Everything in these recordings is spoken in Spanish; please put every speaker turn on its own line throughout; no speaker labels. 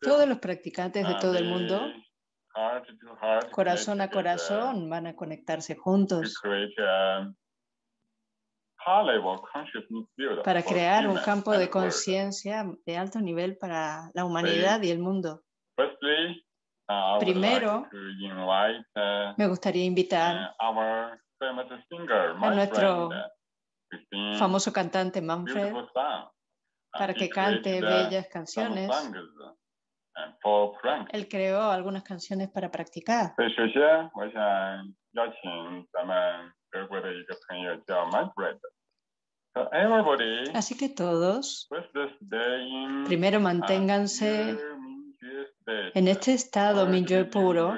Todos los practicantes de todo el mundo, corazón a corazón, van a conectarse juntos. para crear un campo de conciencia de alto nivel para la humanidad y el mundo. Primero, me gustaría invitar
a
nuestro famoso cantante Manfred para que cante bellas canciones. Él creó algunas canciones para practicar. Así que todos, primero manténganse en este estado
Mingyue
puro,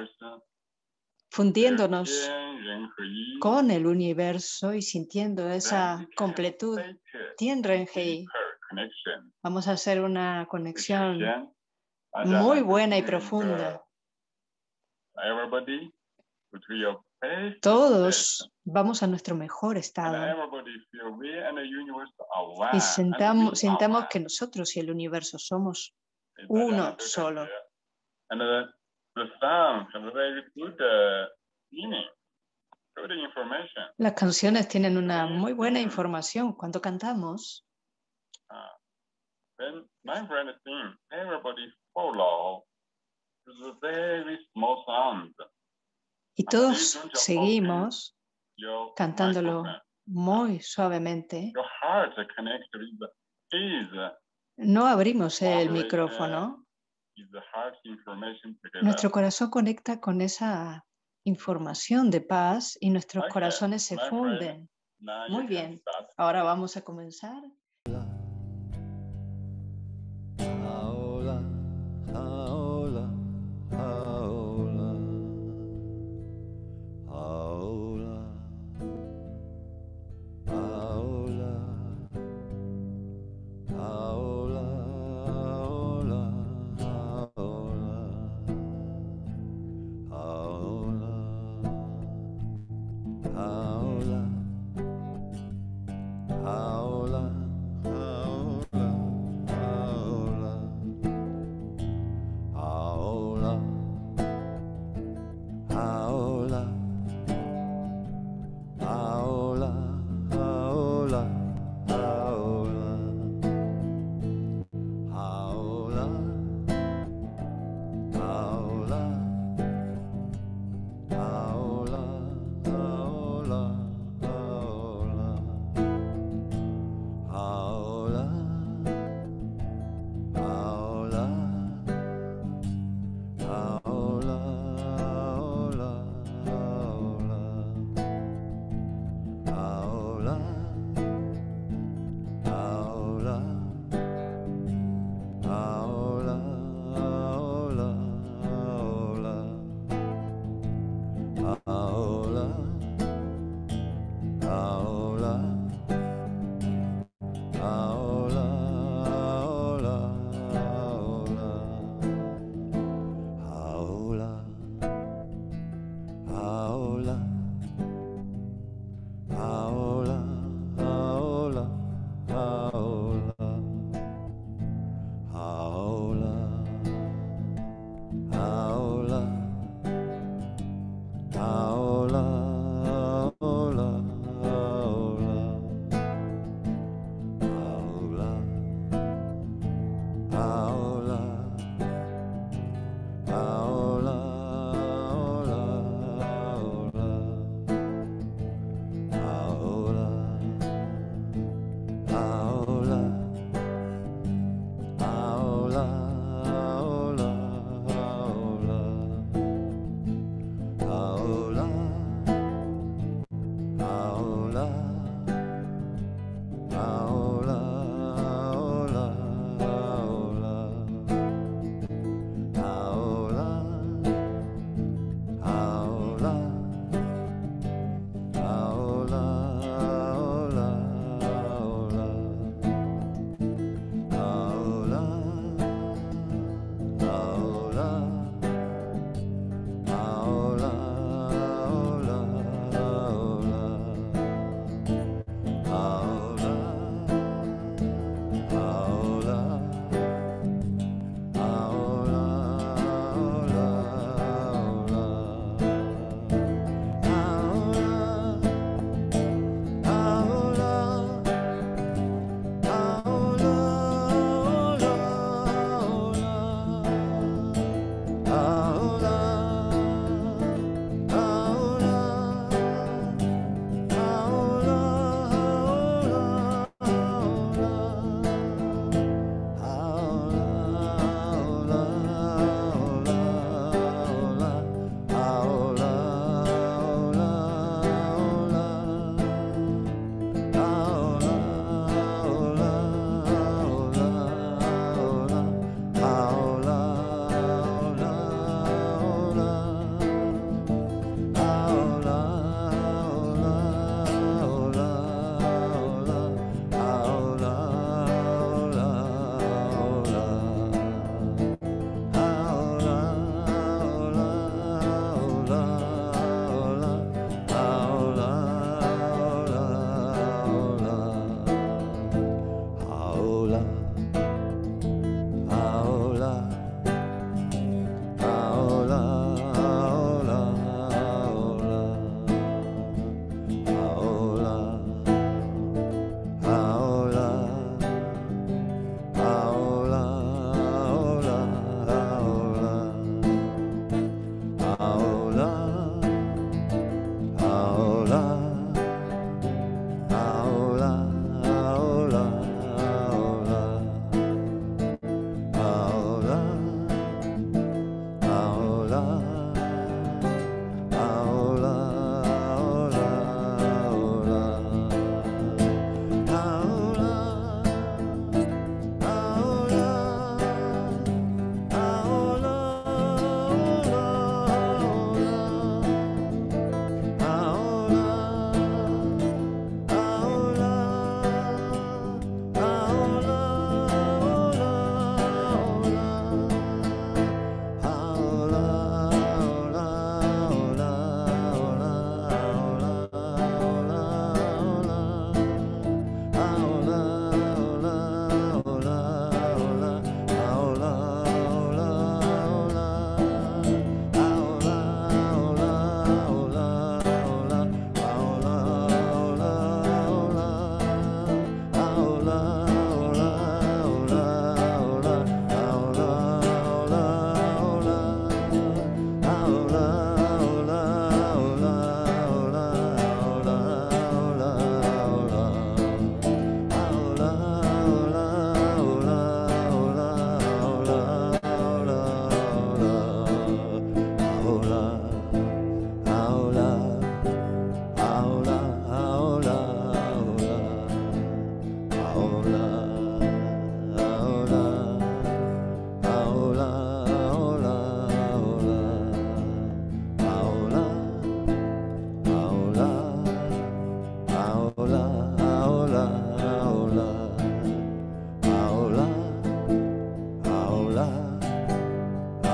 fundiéndonos con el universo y sintiendo esa completud.
Tienrenhei
Vamos a hacer una conexión muy buena y profunda. Todos vamos a nuestro mejor estado. Y sentamos,
sentamos
que nosotros y el universo somos uno solo. Las canciones tienen una muy buena información. Cuando cantamos,
When my friend everybody follow the very small sound.
y todos seguimos Cantándolo. muy suavemente, no abrimos el micrófono.
together.
Nuestro corazón conecta con esa información de paz y nuestros corazones se funden. Muy bien. Ahora vamos a comenzar.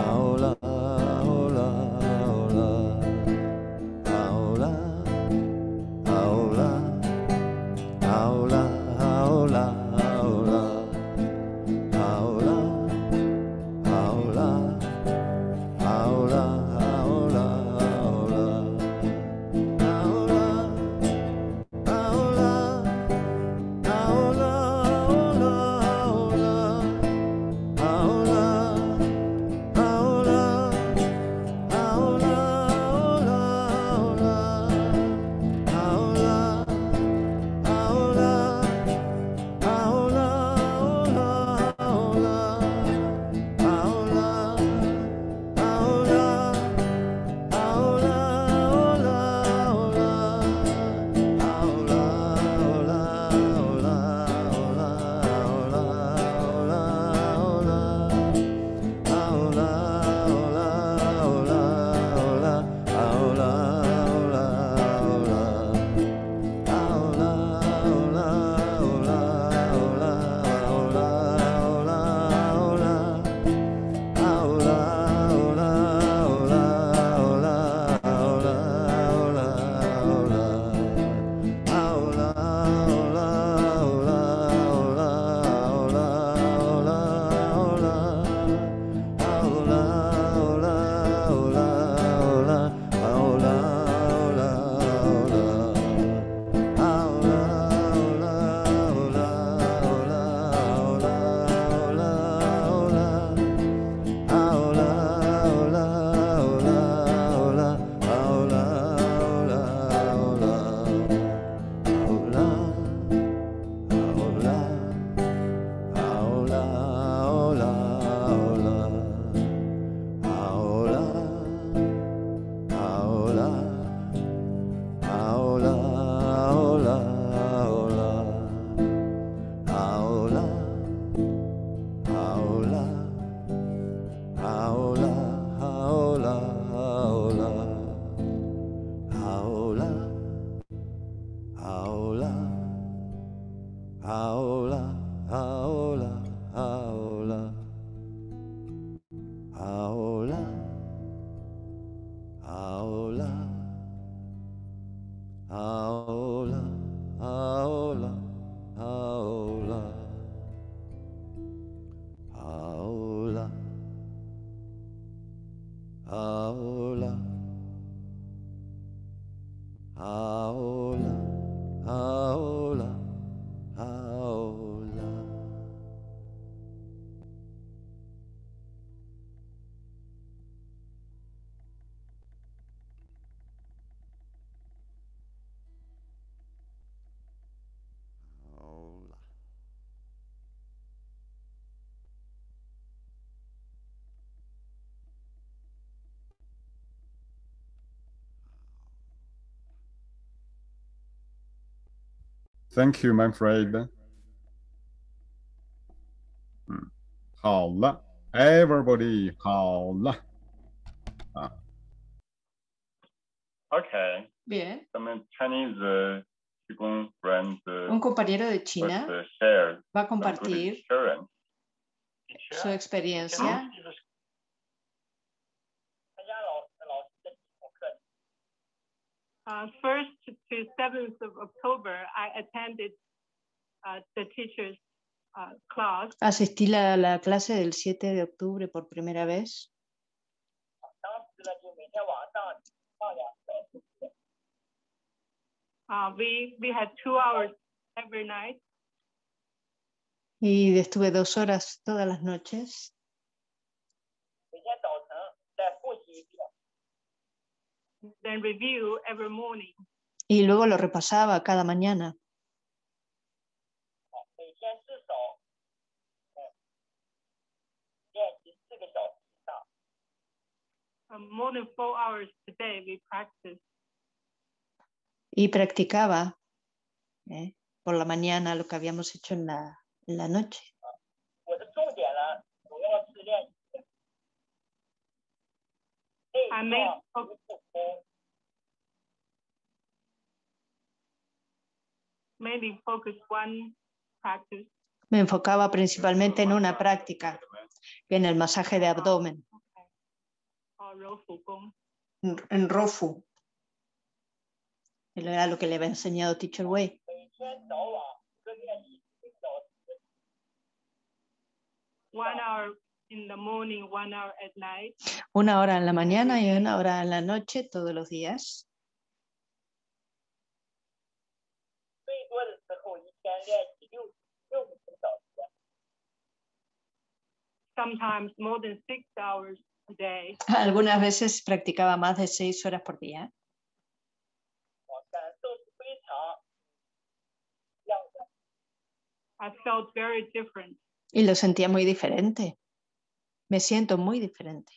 到了。ola, a.
Thank you, Manfred。嗯，好了，everybody，好了。啊，OK，
Bien.
咱们 Chinese 提供 friends
Un compañero de China
with share
va a
some good
compartir
experience.
su experiencia.
Uh, first to seventh of October, I attended uh, the teacher's uh, class.
Asistí a la clase del 7 de octubre por primera vez.
Uh, we we had two hours every night.
Y estuve dos horas todas las noches.
Then review every morning.
Y luego lo repasaba cada mañana.
More than four hours a day we practice.
Y practicaba ¿eh? por la mañana lo que habíamos hecho en la, en la noche.
I made
Me enfocaba principalmente en una práctica, en el masaje de abdomen, en Rofu. Era lo que le había enseñado Teacher Wei.
One hour in the morning, one hour at night.
Una hora en la mañana y una hora en la noche todos los días.
Sometimes more than six hours a day.
Algunas veces practicaba más de seis horas por día.
I felt very different.
Y lo sentía muy diferente. Me siento muy diferente.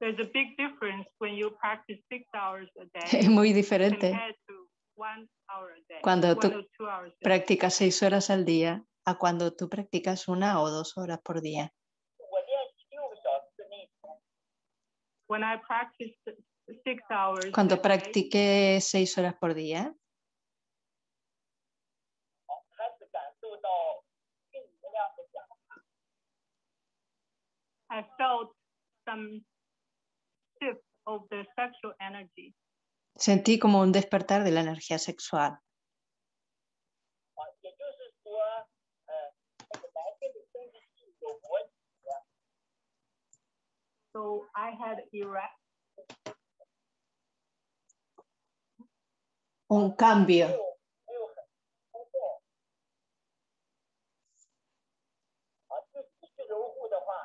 There's a big difference when you practice six hours a
Es muy diferente. Cuando tú practicas seis horas al día a cuando tú practicas una o dos horas por día.
When I practiced six hours
Cuando practiqué seis horas por día,
I felt some shift of the sexual energy.
sentí como un despertar de la energía sexual.
So I had erect
Un cambio.
I continue massage my abdomen.
Continué masajeando mi abdomen
Then this energy rise onto the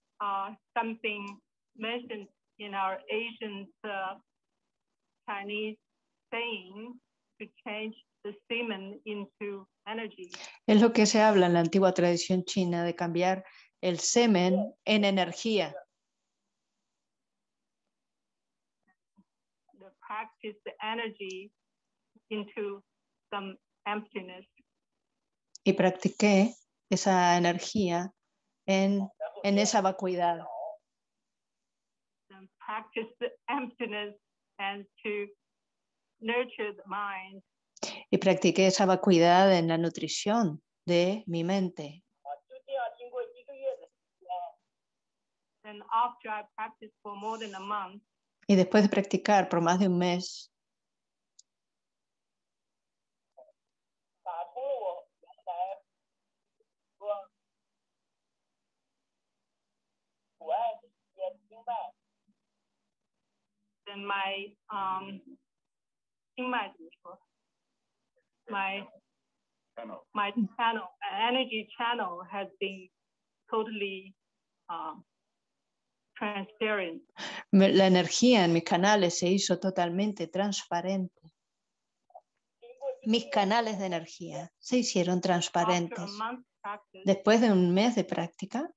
There might be uh, something mentioned in our Asian uh, Chinese saying to change the semen into energy.
Es lo que se habla en la antigua tradición china de cambiar el semen en energía.
The practice the energy into some emptiness.
Y practiqué esa energía en, en esa vacuidad.
Then practice the emptiness and to nurture the mind.
Y practiqué esa vacuidad en la nutrición de mi mente.
Then after I practiced for more than a month,
Y después de practicar por más de un mes,
then my um 经脉怎么说？My
channel.
my channel, energy channel has been totally um, transparent.
Me- La energía en mis canales se hizo totalmente transparente. Mis canales de energía se hicieron
After a
transparentes.
month practice,
Después de un mes de práctica,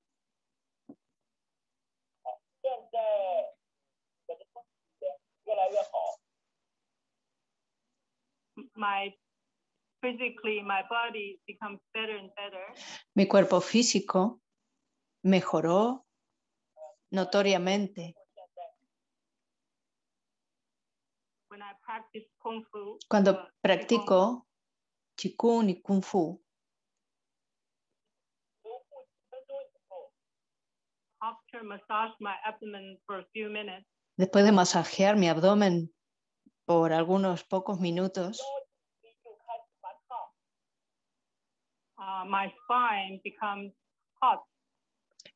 my physically my body becomes better and better.
Mi cuerpo físico mejoró notoriamente.
When I practice kung fu,
Cuando
uh,
practico Qigong y Kung Fu,
after massage my abdomen for a few minutes,
después de masajear mi abdomen por algunos pocos minutos,
Uh, my spine becomes hot.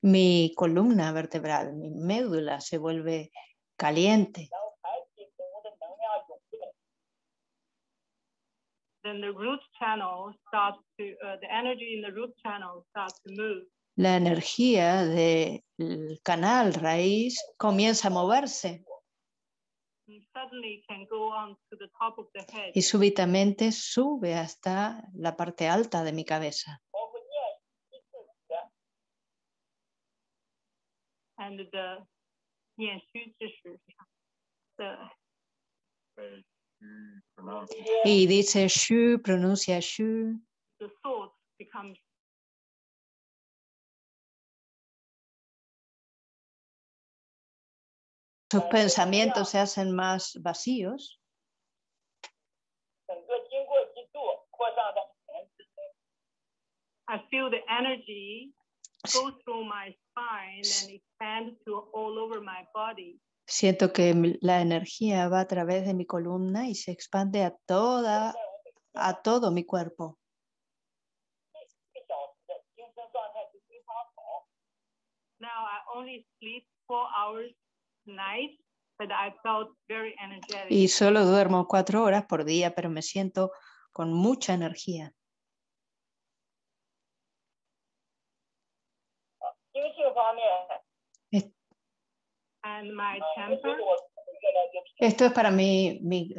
Mi columna vertebral, mi médula se vuelve caliente.
Then the root channel starts to, uh, the energy in the root channel starts to move.
La energía del canal raíz comienza a moverse y súbitamente sube hasta la parte alta de mi cabeza. Y dice Shu, pronuncia Shu. Tus pensamientos se hacen más vacíos.
I feel the energy go through my spine and expand to all over my body.
Siento que la energía va a través de mi columna y se expande a toda a todo mi cuerpo.
Now I only sleep four hours
y solo duermo cuatro horas por día, pero me siento con mucha energía. Esto es para mí, mi,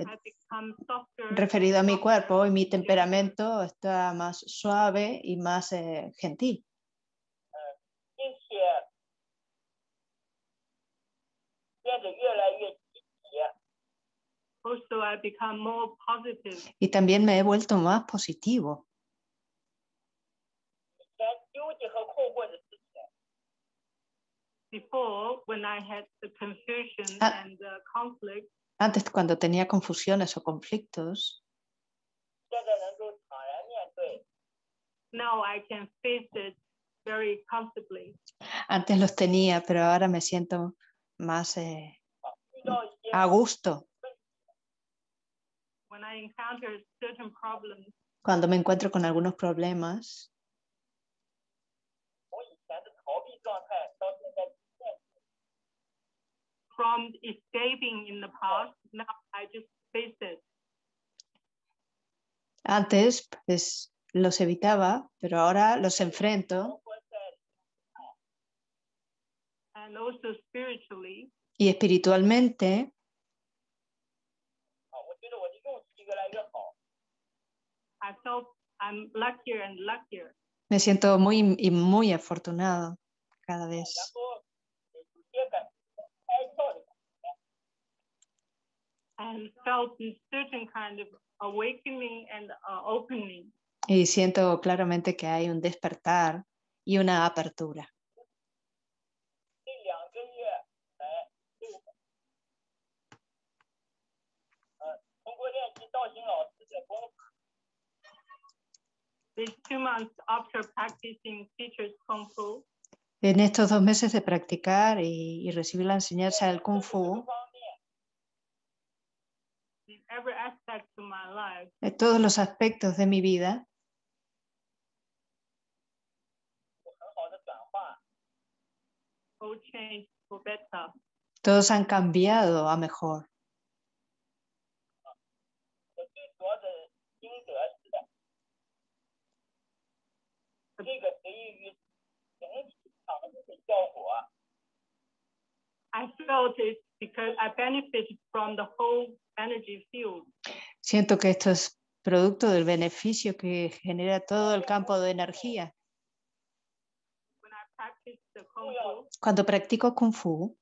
referido a mi cuerpo y mi temperamento está más suave y más eh, gentil. Y también me he vuelto más positivo. Ah. Antes, cuando tenía confusiones o conflictos, antes los tenía, pero ahora me siento más eh, a gusto. Cuando me encuentro con algunos problemas,
from escaping in the past, now I just face it.
Antes pues, los evitaba, pero ahora los enfrento
and also spiritually.
Y espiritualmente.
Felt
Me siento muy y muy afortunado cada vez.
And felt a certain kind of awakening and uh, opening.
Y siento claramente que hay un despertar y una apertura. En estos dos meses de practicar y, y recibir la enseñanza del Kung Fu, en todos los aspectos de mi vida, todos han cambiado a mejor.
这个培育整体好的这个效果啊，
I felt it because I benefited from the whole energy field.
Siento que esto es producto del beneficio que genera todo el campo de energía.
When I practiced the Kung Fu,
Cuando practico Kung Fu,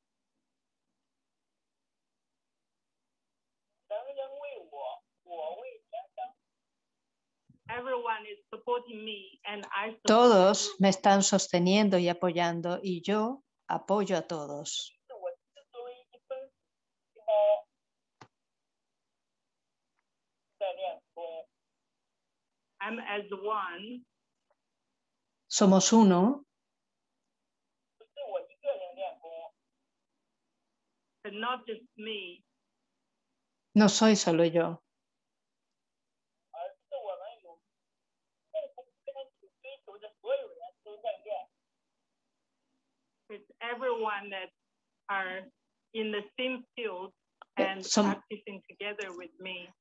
Todos me están sosteniendo y apoyando y yo apoyo a todos. Somos uno. No soy solo yo.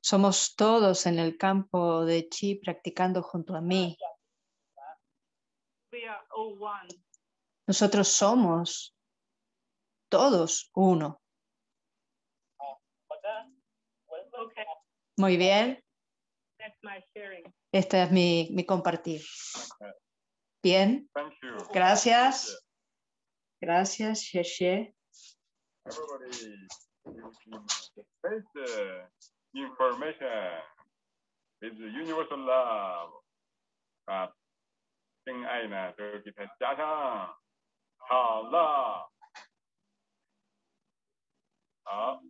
Somos todos en el campo de chi practicando junto a mí.
We are all one.
Nosotros somos todos uno. Muy bien.
That's.
Este es mi compartir. Bien. Gracias. Gracias, Xie
Everybody using the space uh, information with universal love 啊，真爱呢都给它加上，好了，好，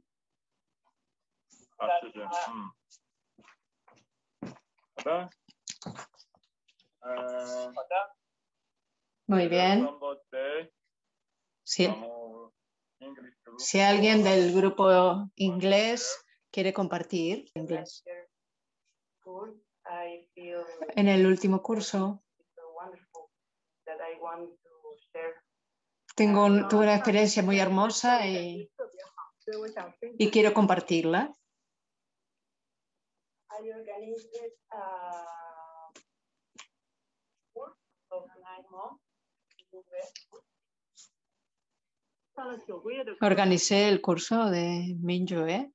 好，谢谢，嗯，好的，嗯、
好的，
Muy bien. Si, alguien del grupo inglés quiere compartir inglés. En el último curso. tengo un, tuve una experiencia muy hermosa y quiero compartirla. Organicé el curso de Mingyue.
¿eh?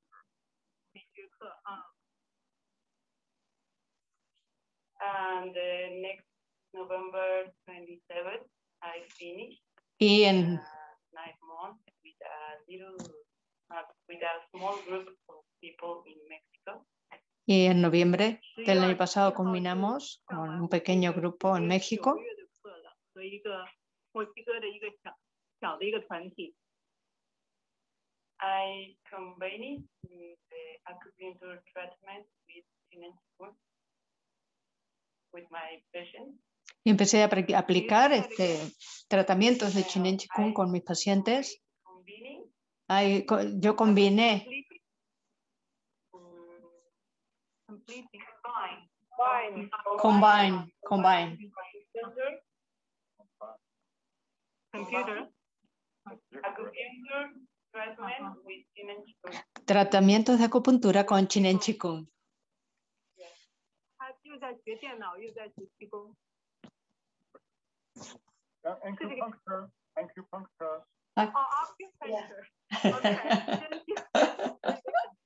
Y en y en noviembre del año pasado
combinamos
con un pequeño grupo en México.
个月的课了，和一个墨西哥的一个小小的一个团体。
I combined the acupuncture treatment with Chinese food with my patients.
y empecé a apli- aplicar este, tratamientos de Chinen Chikung con mis pacientes.
Combining
Ahí co- yo combiné
um,
completing
combine
combine, combine
acupuncture,
computer
tratamientos de acupuntura con Chinen Chikung.
他又在学电脑，又在学气功。
Uh, acupuncture, acupuncture.
哦，acupuncture。OK，针灸。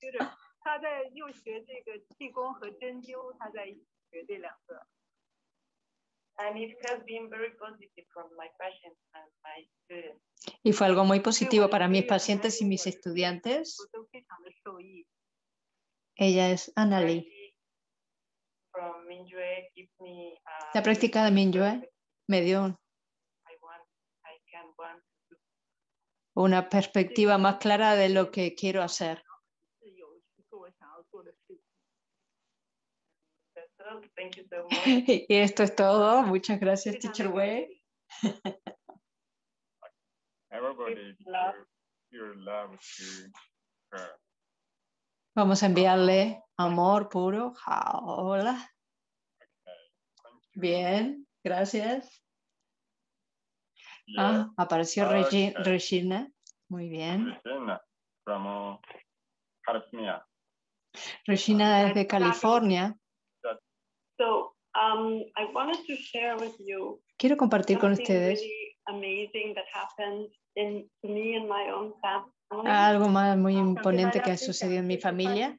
computer，他在又学这个气功和针灸，他在一起学这两个。
Y fue algo muy positivo para mis pacientes y mis estudiantes. Ella es Annalie. La práctica de Minyue me dio una perspectiva más clara de lo que quiero hacer. Y esto es todo. Muchas gracias, Teacher Wei. Vamos a enviarle amor puro. Hola. Bien, gracias. Ah, apareció. Regina. Muy bien.
Regina.
Regina es California.
So,
um, I wanted to share with you
Quiero compartir con ustedes algo más muy imponente que ha sucedido en mi familia.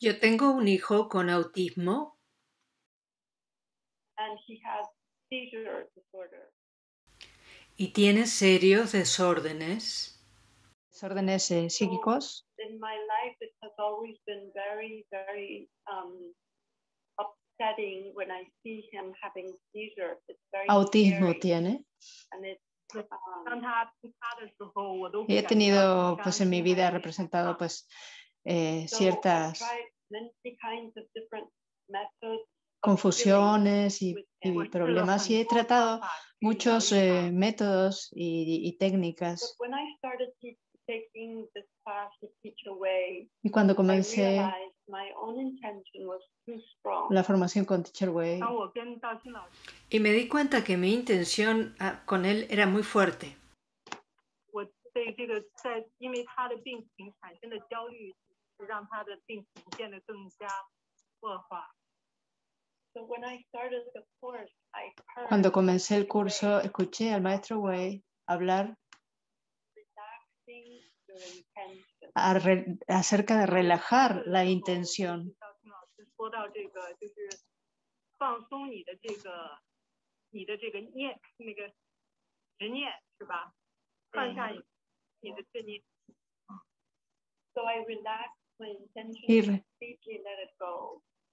Yo tengo un hijo con autismo.
And he has seizure disorder
y tiene serios desórdenes.
Desórdenes eh, psíquicos. Autismo tiene. Y he tenido pues en mi vida representado pues eh, ciertas confusiones y y problemas y he tratado muchos eh, métodos y, y técnicas. Y cuando comencé la formación con Teacher Way,
y me di cuenta que mi intención ah, con él era muy fuerte.
Cuando comencé el curso, escuché al maestro Wei hablar acerca de relajar la intención. Y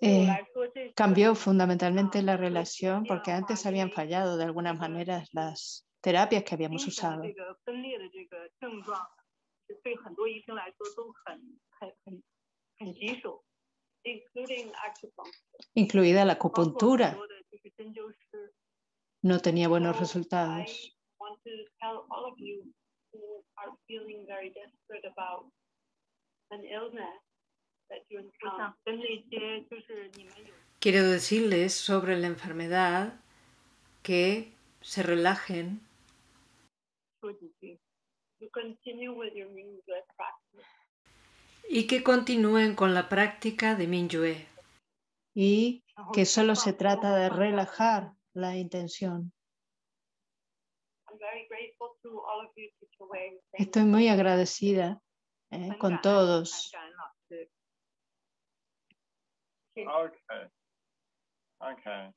eh, cambió fundamentalmente la relación porque antes habían fallado de alguna manera las terapias que habíamos usado. Incluida la acupuntura. No tenía buenos resultados.
Quiero decirles sobre la enfermedad que se relajen y que continúen con la práctica de Minyue.
Y que solo se trata de relajar la intención. Estoy muy agradecida eh, con todos
Okay. Okay.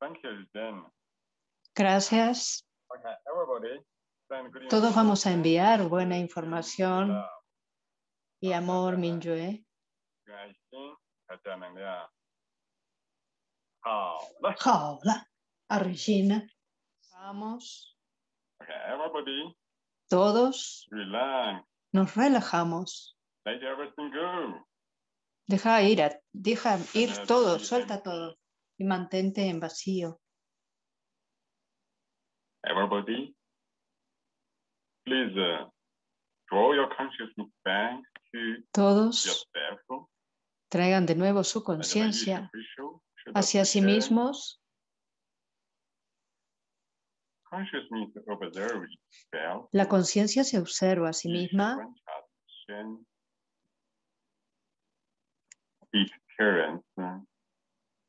Thank you, Jen.
Gracias.
Okay, everybody.
Todos vamos a enviar buena información y amor, Minyue. Jaula a Regina. Vamos. Todos nos relajamos. Deja ir, deja ir todo, suelta todo y mantente en vacío.
Everybody, please uh, draw your consciousness back to
Todos traigan de nuevo su conciencia hacia sí mismos. La conciencia se observa a sí misma
his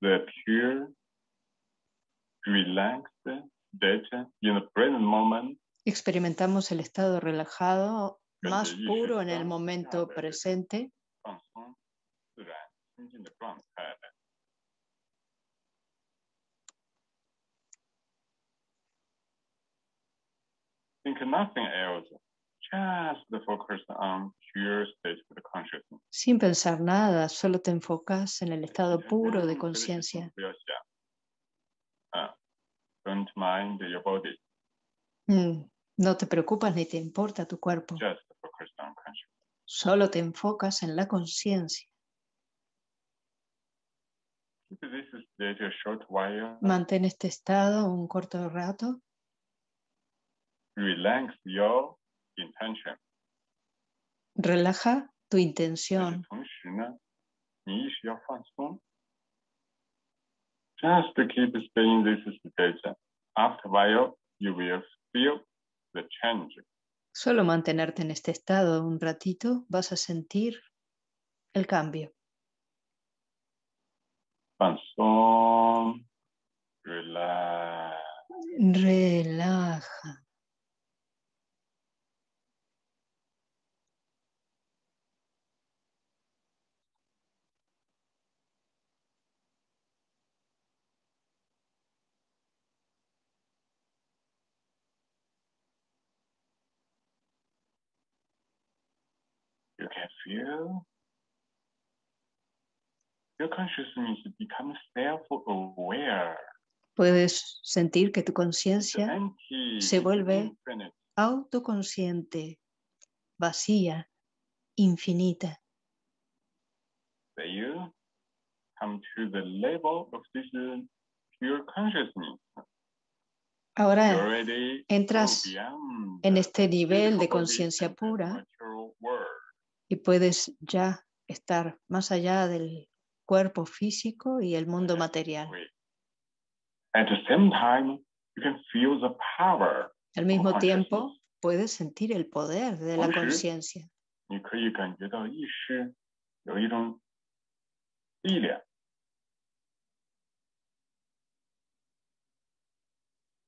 the pure, relaxed, data in the present moment.
Experimentamos el estado relajado más puro en el momento presente.
Think nothing else, just focus on
sin pensar nada, solo te enfocas en el estado puro de conciencia. Mm, no te preocupas ni te importa tu cuerpo. Solo te enfocas en la conciencia. Mantén este estado un corto rato.
Relax your intention
Relaja tu intención.
Just to keep staying this situation. After a while, you will feel the change.
Solo mantenerte en este estado un ratito vas a sentir el cambio.
Panzón, relaja.
Relaja.
You can feel your consciousness become self-aware.
Puedes sentir que tu conciencia se vuelve autoconsciente, vacía, infinita.
So you come to the level of this pure consciousness. You
Ahora entras en este nivel de conciencia pura y puedes ya estar más allá del cuerpo físico y el mundo material. Al mismo tiempo, puedes sentir el poder de la conciencia.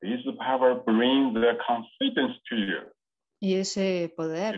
This power brings the confidence to you.
Y ese poder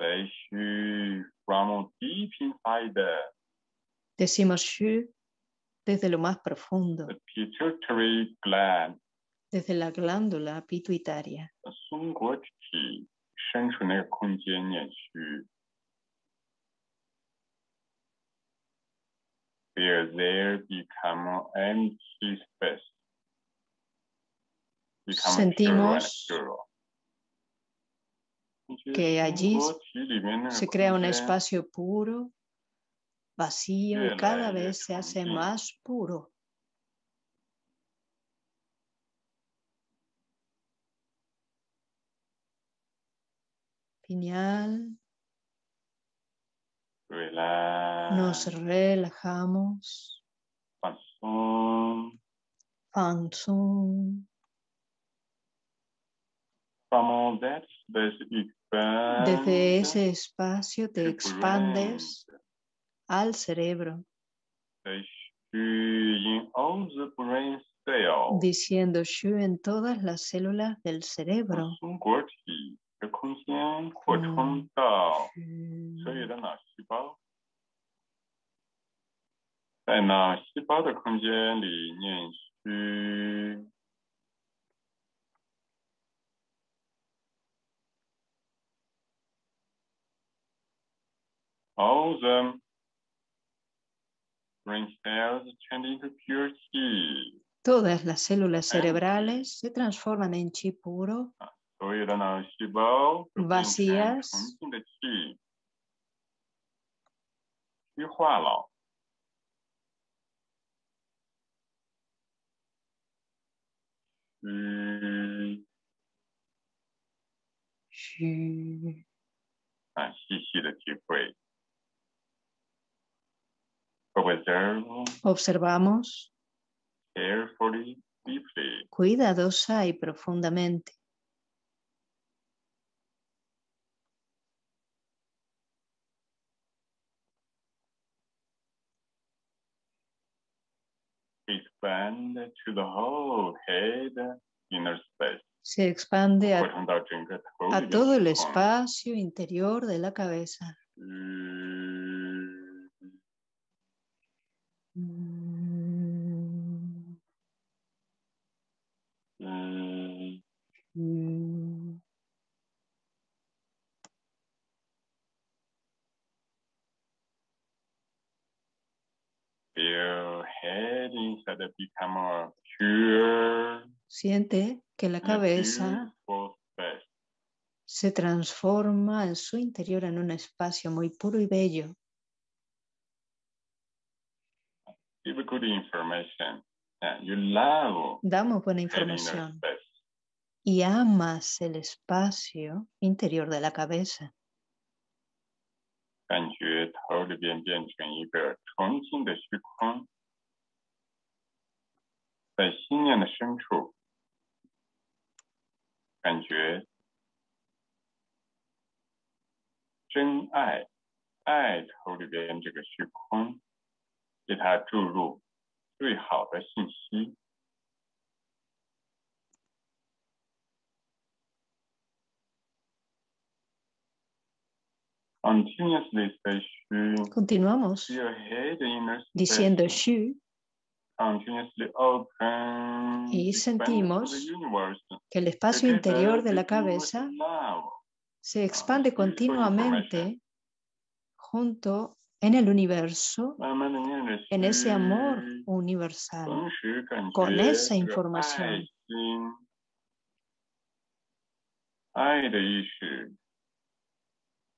再虚 from deep inside the
Decimos shu desde lo más profundo,
pituitary gland
desde la glándula pituitaria.
松果体深处那个空间念虚。Where there become empty space. Become
Sentimos
pure and pure.
que allí se crea un espacio puro, vacío, y cada vez se hace más puro. Piñal. Nos relajamos. Desde ese espacio te expandes al cerebro diciendo Shu en todas las células del cerebro.
all the brain cells turn into pure qi.
Todas las células cerebrales se transforman en chi puro, vacías,
Xi.
Observamos cuidadosa y profundamente. Se expande a, todo el espacio interior de la cabeza. Mm.
Feel head inside become a pure,
Siente que la cabeza se transforma en su interior en un espacio muy puro y bello.
Give good information. You love
Damos buena información.
感觉头里边变成一个纯净的虚空，在心念的深处，感觉真爱，爱头里边这个虚空，给它注入最好的信息。
Continuamos. Diciendo Shu. y sentimos que el espacio interior de la cabeza se expande continuamente junto en el universo, en ese amor universal, con esa información.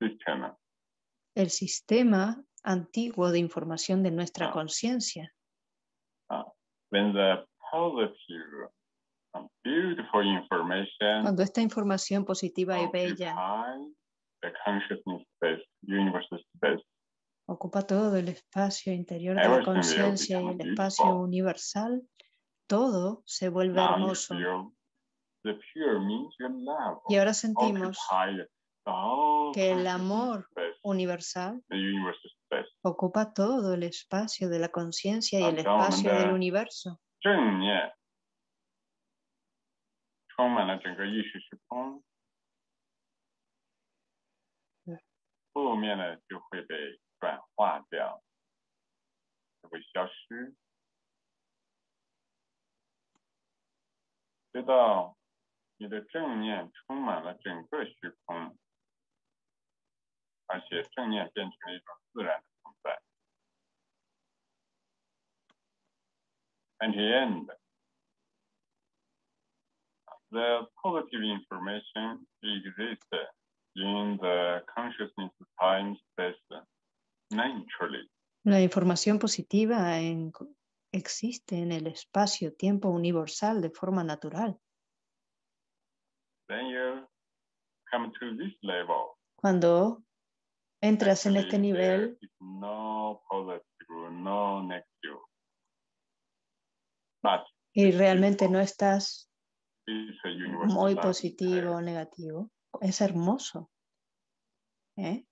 system.
el sistema antiguo de información de nuestra
Ah.
conciencia.
Beautiful information
Cuando esta información positiva y bella
the consciousness space, universal space,
ocupa todo el espacio interior de la conciencia y el espacio
beautiful.
universal, todo se vuelve
now you
hermoso.
feel the pure means your love.
Y ahora sentimos que el amor universal ocupa todo el espacio de la conciencia y el espacio del universo.
而且正念变成了一种自然的存在。And the end, the positive information exists in the consciousness time space naturally.
La información positiva en- existe en el espacio-tiempo universal de forma natural.
Then you come to this level.
Cuando entras en este nivel, y realmente no estás muy positivo o negativo, es hermoso. ¿eh?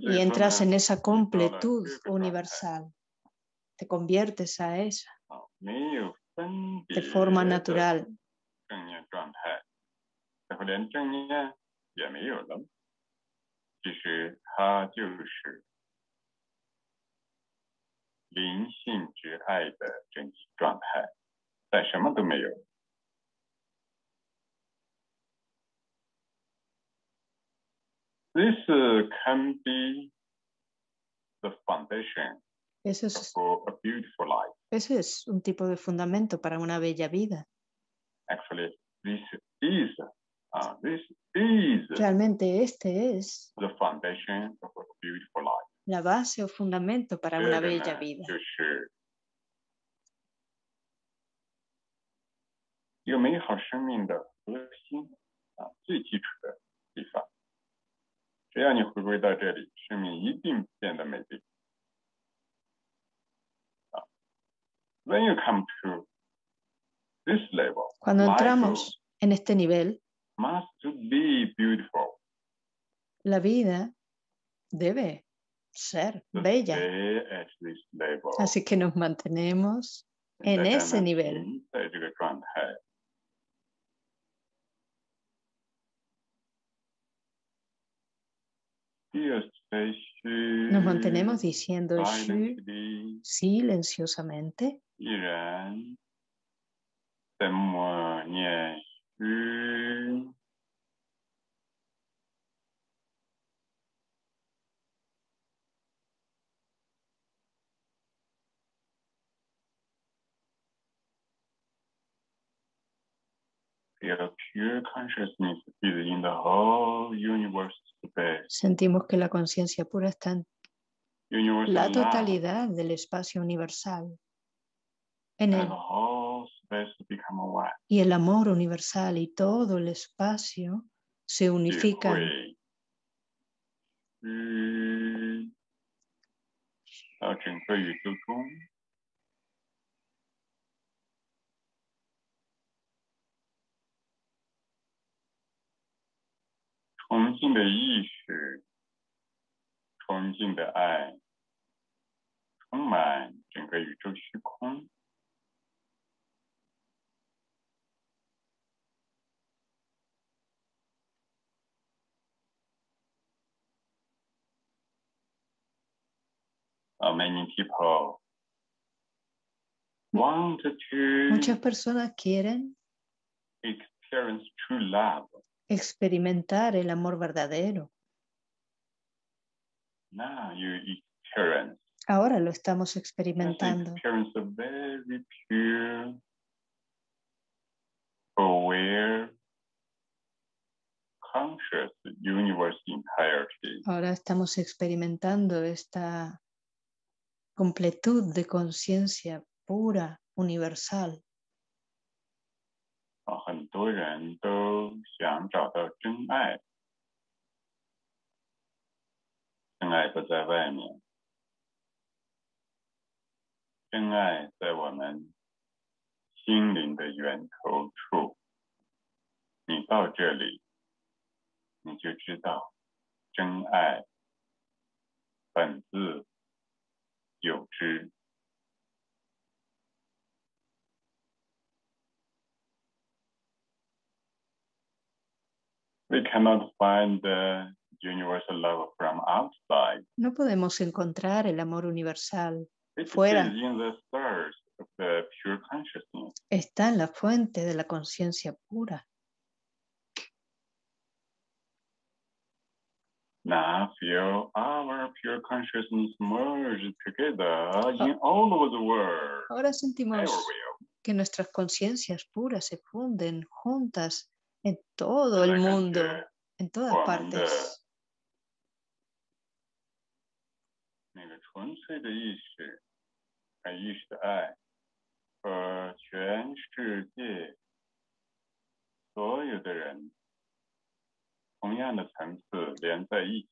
Y entras en esa completud universal, te conviertes a esa. De forma natural.
其实它就是灵性之爱的真实状态，再什么都没有。 This uh, can be the foundation
Eso es,
for a beautiful life.
ese es un tipo de fundamento para una bella vida.
Actually, this is uh, this is
Realmente este es la base o fundamento para una bella vida. Cuando entramos en este nivel, la vida debe ser bella. Así que nos mantenemos en ese nivel.
Nos
mantenemos diciendo silenciosamente. Sentimos que la conciencia pura está en la totalidad del espacio universal, en el y el amor universal y todo el espacio se
体
unifican
many people want to
Muchas personas quieren
experience true love.
experimentar el amor verdadero.
Now you experience.
Ahora lo estamos experimentando.
experience a very pure, aware, conscious universe entirety.
Ahora estamos experimentando esta
啊，很多人都想找到真爱，真爱不在外面，真爱在我们心灵的源头处。你到这里，你就知道真爱本自有之。We cannot find the universal love from outside.
No podemos encontrar el amor universal.
It
Fuera.
is in the of the pure consciousness.
Está en la fuente de la conciencia pura.
Now feel our pure consciousness merged together ah. in all over the world.
Ahora sentimos que nuestras conciencias puras se funden juntas en todo el mundo, en todas partes.
同样的层次连在一起。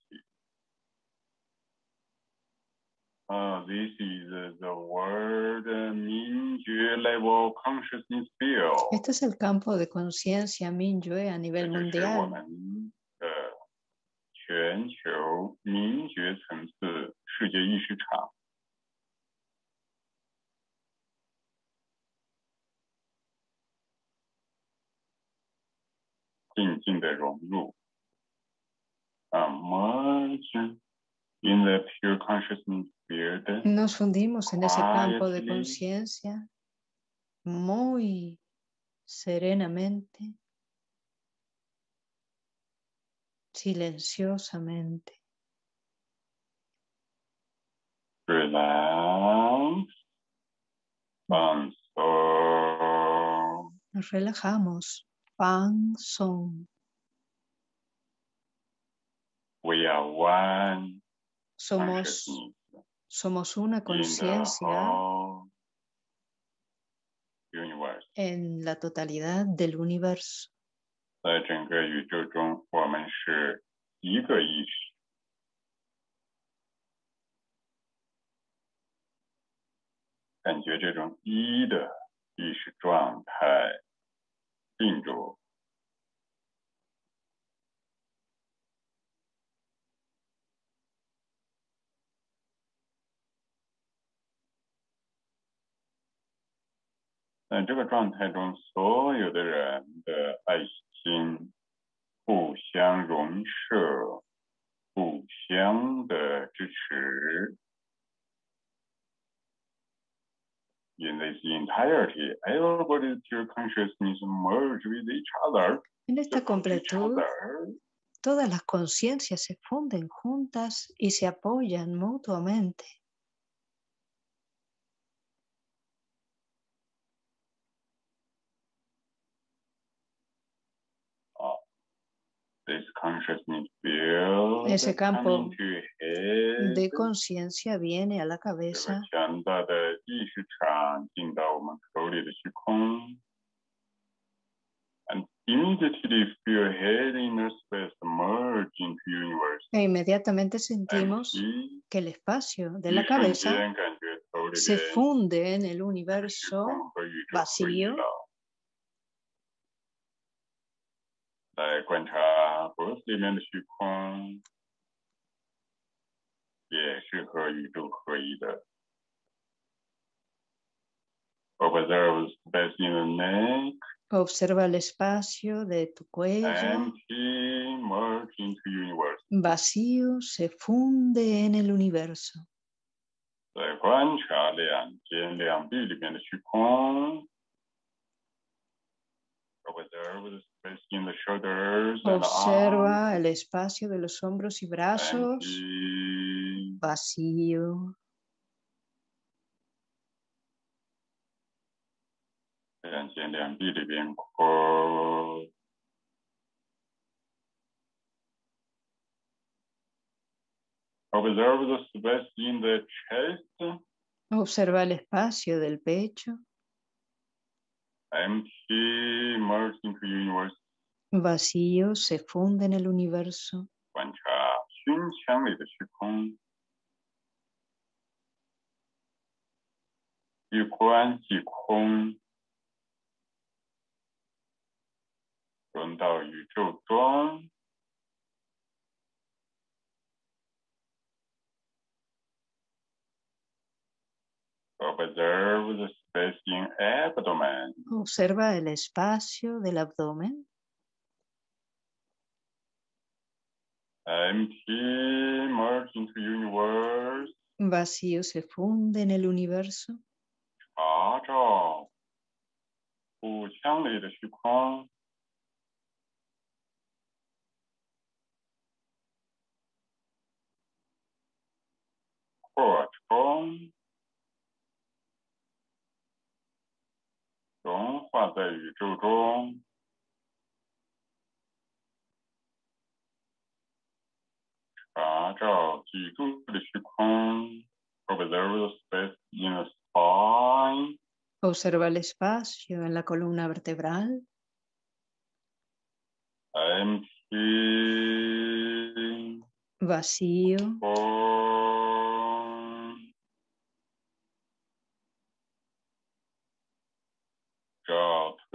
Uh, this is the word uh, 明觉 level consciousness field.
Este es el campo de conciencia Minyue a
这
nivel
就是我
mundial. Nos fundimos en ese campo de conciencia muy serenamente, silenciosamente. relajamos. Fan son.
We are one
Somos, somos una conciencia en la totalidad del universo.
在这个状态中，所有的人的爱心互相融摄，互相的支持。In this entirety, everybody's pure consciousness merge with each other.
En esta completud, todas las conciencias se funden juntas y se apoyan mutuamente. Ese campo de conciencia viene a la cabeza e inmediatamente sentimos que el espacio de la cabeza se funde en el universo vacío
了。来观察脖子里面的虚空，也是和宇宙合一的。Observe space in the neck,
Observa el espacio de tu cuello
empty, merge into universe.
vacío, se funde en el universo.
再观察两肩、两臂里面的虚空。
Observa el espacio de los hombros y brazos. Vacío. Observa el espacio del pecho.
empty, merged into universe.
vacío, se funde en el universo.
观察胸腔里的虚空，一观即空，轮到宇宙中。Observe the in abdomen.
Observa el espacio del abdomen
Empty, merge into universe.
vacío, se funde en el universo.
融化在宇宙中。查找脊柱的虚空，observe the space in the spine.
Observa el espacio en la columna vertebral.
empty,
Vacío.
空，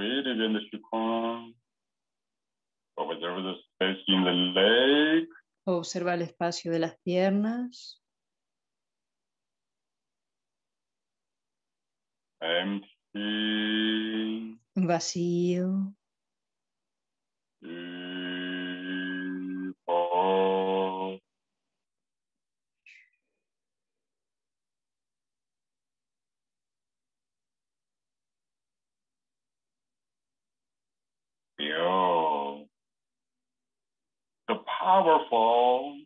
created in the Observa the space in the leg.
Observa el espacio de las piernas.
Empty.
Vacío.
Powerful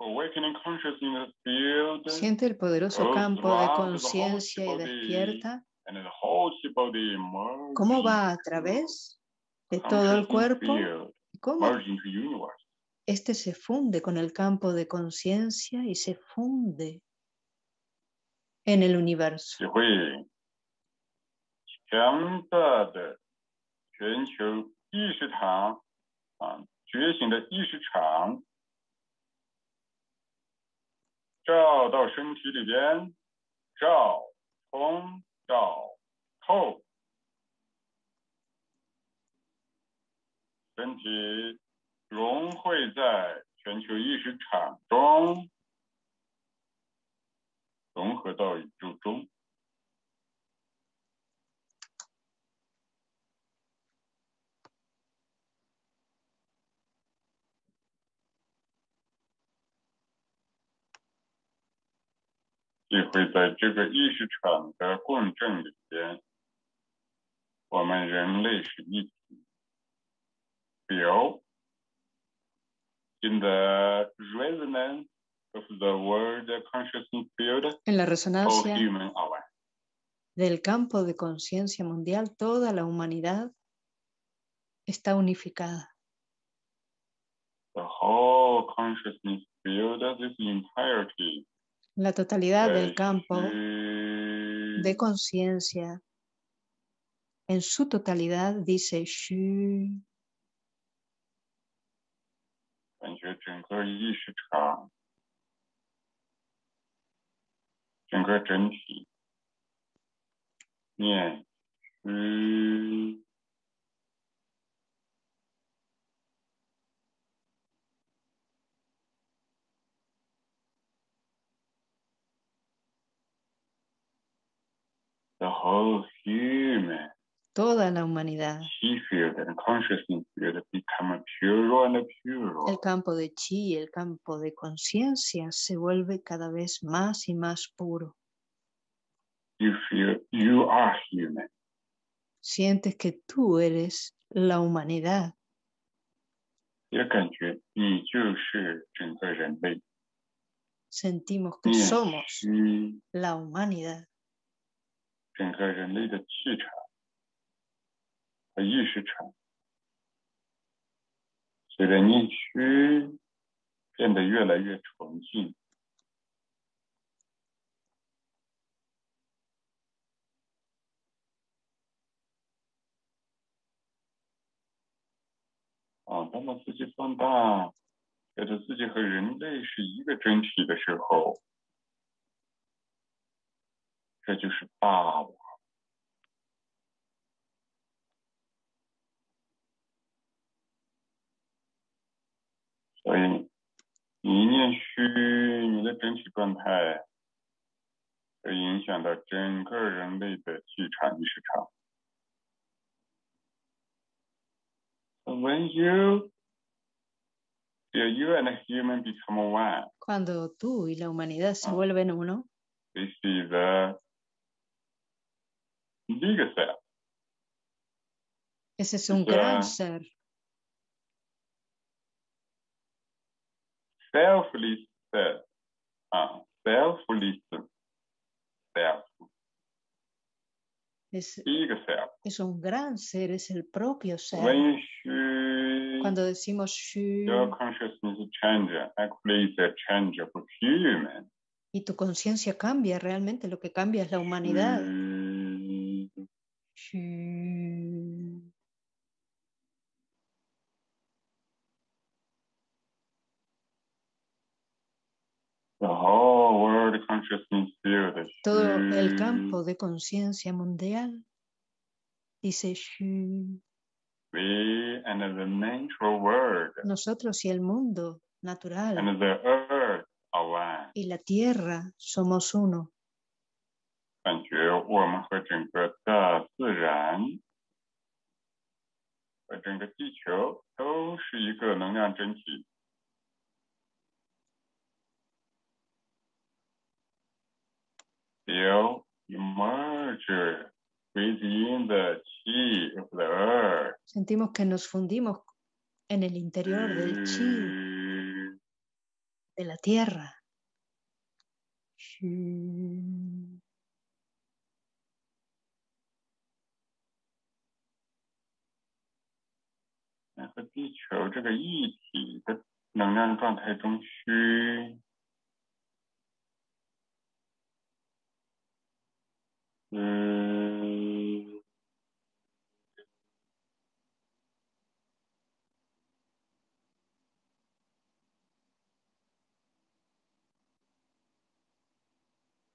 awakening consciousness field
Siente el poderoso campo de conciencia y despierta.
and the whole body emerges
¿Cómo va a través de todo el cuerpo? ¿Cómo este se funde con el campo de conciencia y se funde en el universo?
觉醒的意识场照到身体里边，照通照透，身体融汇在全球意识场中，融合到宇宙中。也会在这个意识场的共振里边，我们人类是一体。表 in the resonance of the world consciousness field,
En la
all
resonancia
human are one.
del campo de conciencia mundial, toda la humanidad está unificada.
The whole consciousness field, this entirety,
la totalidad del
uh,
campo
是
de conciencia, en su totalidad, dice Shu,
感
toda la humanidad,
and consciousness field become purer and purer.
El campo de chi, el campo de conciencia se vuelve cada vez más y más puro.
You feel you are human.
Sientes que tú eres la humanidad. Sentimos que somos la humanidad.
整个人类的气场和意识场，随着念虚变得越来越纯净。啊，当把自己放大，觉得自己和人类是一个整体的时候，这就是大我。所以，你一念虚，你的整体状态会影响到整个人类的气场、意识场。When you feel you and a human become one,
Cuando tú y la humanidad se
Ah.
vuelven uno,
this is the self.
ese es un
Ya.
gran ser.
selfless self. Uh, selfless self.
Es, es un gran ser, es el propio ser.
You
Cuando decimos
consciousness change, actually it's a change of human.
y tu conciencia cambia, realmente lo que cambia es la humanidad.
Mm, The whole world consciousness field.
Todo el campo de conciencia mundial dice Shu.
We and the natural world
Nosotros y el mundo natural
and the earth are one.
y la tierra somos uno.
感觉我们和整个大自然和整个地球都是一个能量整体。Feel emerge within the chi of the earth.
Sentimos que nos fundimos en el interior del chi
chi
de la tierra. Chi.
在和地球这个一体的能量状态中去，嗯，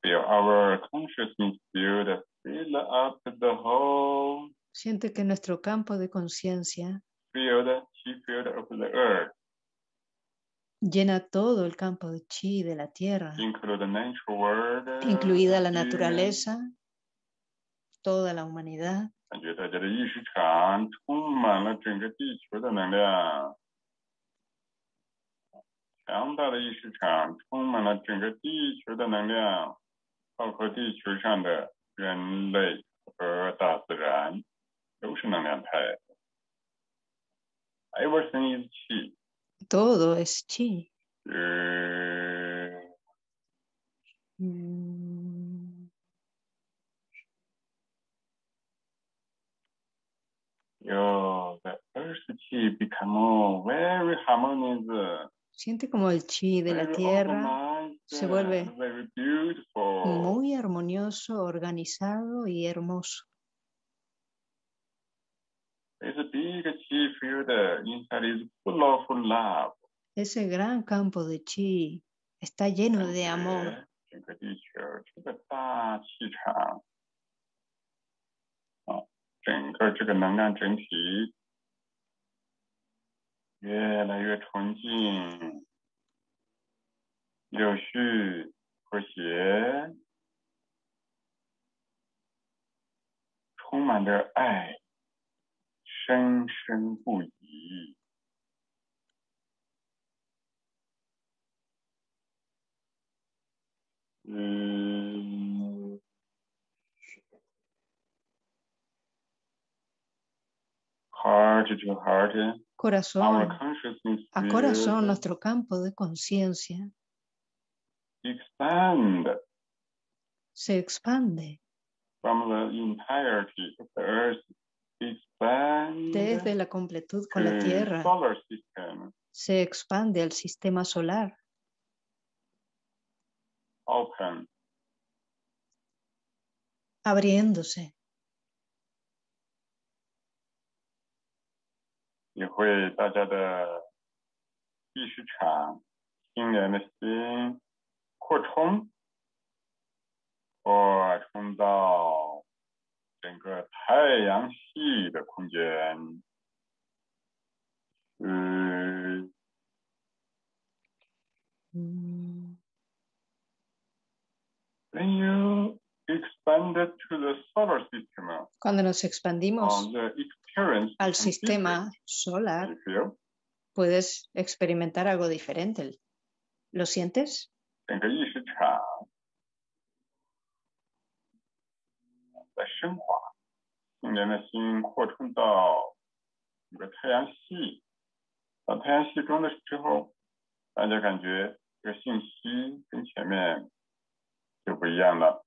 Feel our consciousness field fill up the whole
Siente que nuestro campo de conciencia
field, chi field of the earth,
llena todo el campo de chi de la tierra,
include the natural world,
incluida la
human.
naturaleza, toda la humanidad.
感觉大家的意识场充满了整个地球的能量，强大的意识场充满了整个地球的能量，包括地球上的人类和大自然都是能量态。Everything is
chi，Todo es chi.
呃
，Mm.
有 the earth chi become very harmonious。
Siente como el chi de la tierra se vuelve muy armonioso, organizado y hermoso.
Chi field inside is full of love.
Ese gran campo de chi está lleno de amor.
整个地球这个大气场，啊，整个这个能量整体越来越纯净、有序、和谐，充满着爱，生生不已。嗯， heart to heart, our
Corazón
consciousness
a
field
corazón, nuestro campo de conciencia
expand
se expande
from the entirety of the earth, expand
desde la completud con la tierra,
solar system,
se expande al sistema solar,
open,
abriéndose.
整个太阳系的空间。嗯，
Mm.
when you expand it to the solar system,
Cuando nos expandimos
on the experience
al
becomes
sistema
different.
solar,
You feel?
puedes experimentar algo diferente. ¿Lo sientes?
整个意识场 在升华，心连的心扩充到整个太阳系，到太阳系中的时候，大家感觉这个信息跟前面就不一样了。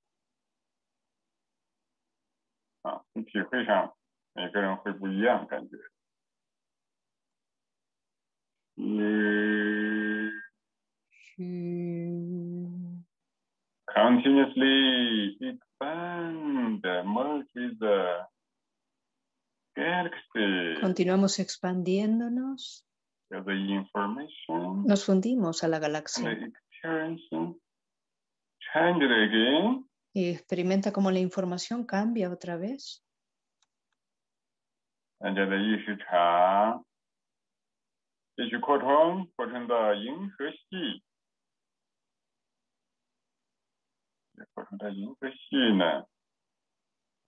啊，从体会上，每个人会不一样感觉。嗯。
Mm.
continuously expand, merge with the galaxy,
Continuamos expandiéndonos,
with the information
nos fundimos a la
and the
galaxia
experience change it again.
y experimenta cómo la información cambia otra vez.
大家的意识场继续扩充，扩充到银河系， 扩充到银河系呢，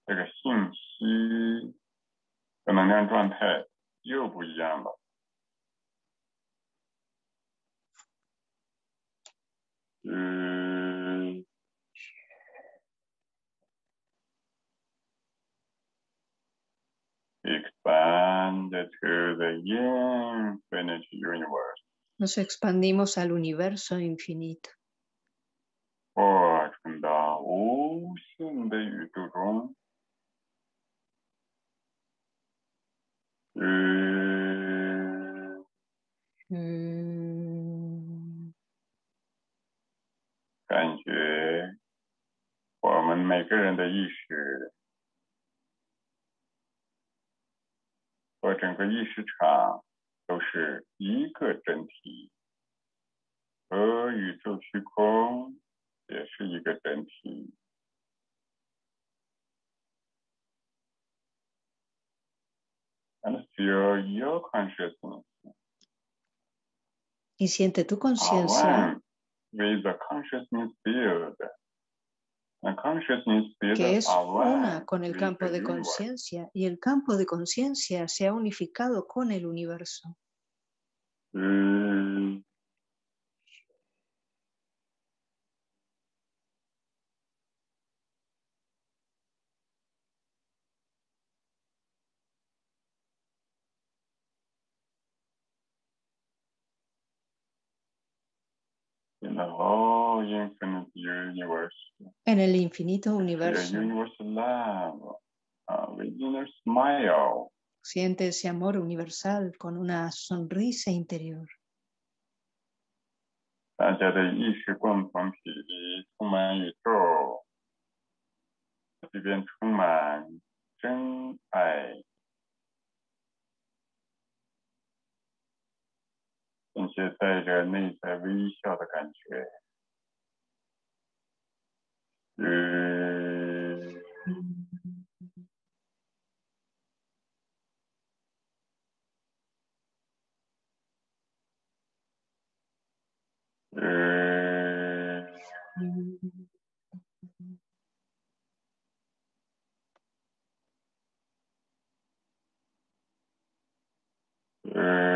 这个信息的能量状态又不一样了。嗯， expand into the infinite universe，
Nos expandimos al universo infinito,
到无限的宇宙中。嗯
，Mm,
感觉我们每个人的意识和整个意识场都是一个整体，和宇宙虚空 也是一个整体。And feel your consciousness
y siente tu conciencia
align with the consciousness field. The consciousness field
que es
align
una con el
with
campo
the
de
universe.
conciencia y el campo de conciencia se ha unificado con el universo.
嗯
En el infinito
the
universo.
universal love, within a smile,
siente ese amor universal con una sonrisa interior.
并且带着内在微笑的感觉。嗯，嗯，嗯。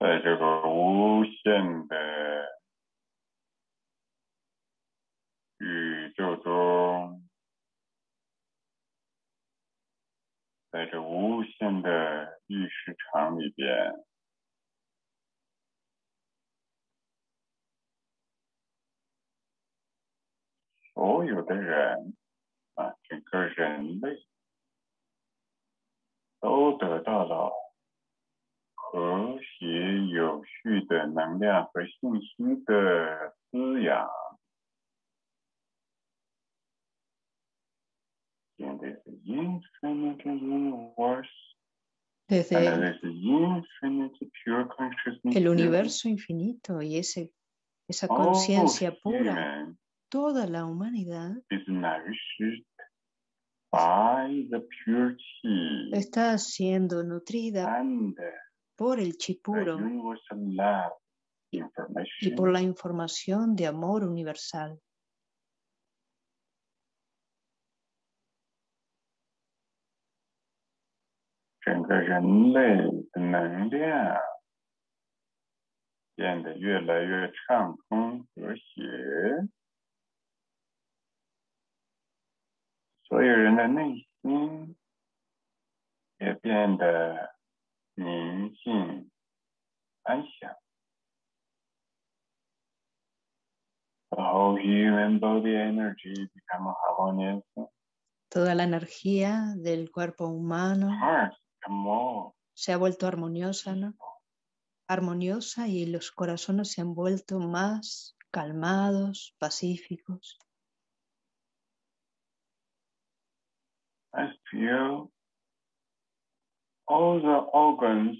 在这个无限的宇宙中，在这无限的意识场里边，所有的人啊，整个人类都得到了和谐有序的能量和信息的滋养。In this infinite universe, and
Desde
this infinite pure consciousness,
el universo infinito y ese, esa
all
conciencia pura,
human
toda la humanidad
is nourished by the pure chi
está siendo nutrida
and
por el chi
the
puro
universal love
y por la información de amor universal.
整个人类的能量变得越来越畅通和谐，所有人的内心也变得宁静安详。The whole human body energy become harmonious.
Toda la energía del cuerpo humano
Hearts become more
se ha vuelto armoniosa, ¿no? Armoniosa y los corazones se han vuelto más calmados, pacíficos.
I feel all the organs,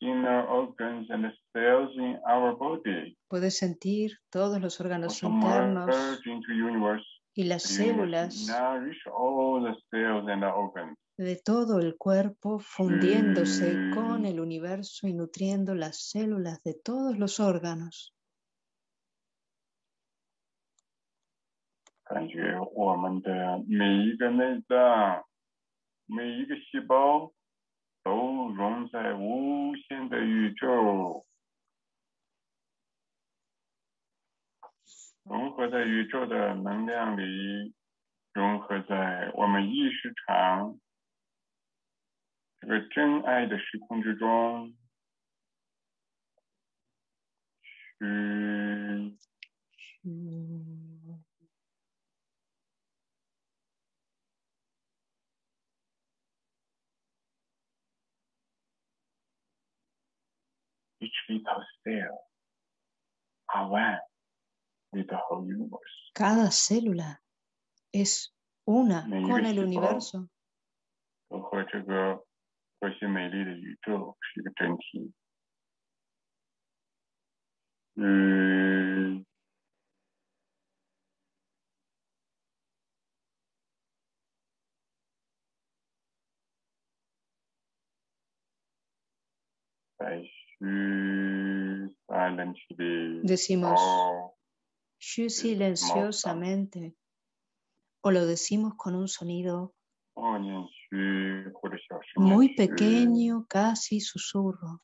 inner organs and cells in our body
Puedes sentir todos los órganos
also
internos
merge into universe.
y las
The universe
células
nourish all the cells and the organs.
de todo el cuerpo fundiéndose
Mm.
con el universo y nutriendo las células de todos los órganos.
感觉我们的每一个内脏、每一个细胞 都融在无限的宇宙，融合在宇宙的能量里，融合在我们意识场这个真爱的时空之中，去
Mm. Cada célula es una con el universo.
都
Decimos silenciosamente o lo decimos con un sonido muy pequeño, casi susurro.